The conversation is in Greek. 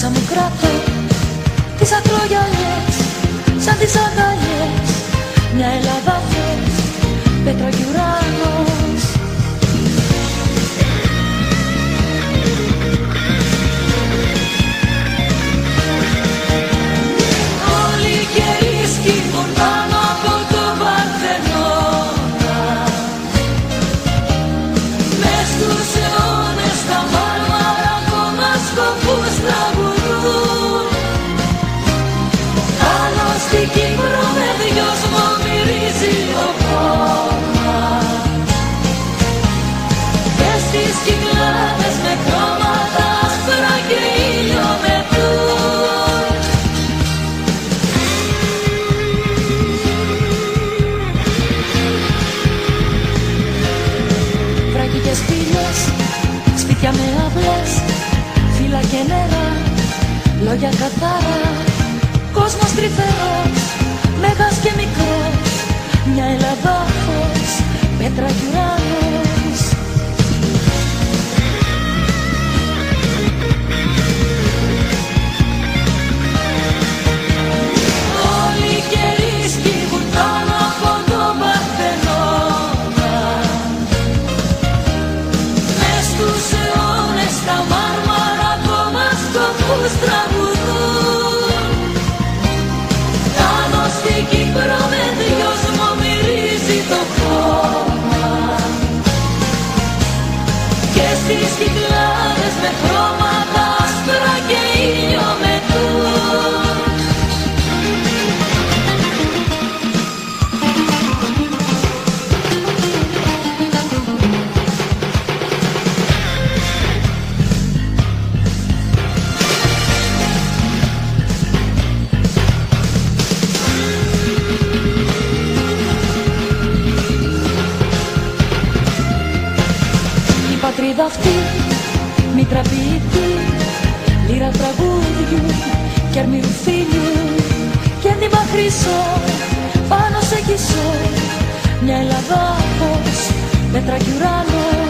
Μέσα μου κράτω τις ακρογιαλιές Σαν τις αγκαλιές σπίτια με αυλές Φύλλα και νερά, λόγια καθαρά. Κόσμος τρυφερός, μέγας και μικρός Μια Ελλάδα φως, πέτρα κι ουρανός страх. Πατρίδα αυτή μήτρα ποιητή Λύρα τραγούδιου και αρμύρου φίλου Και έντυμα χρυσό πάνω σε κισό Μια Ελλάδα φως, πέτρα κι ουρανός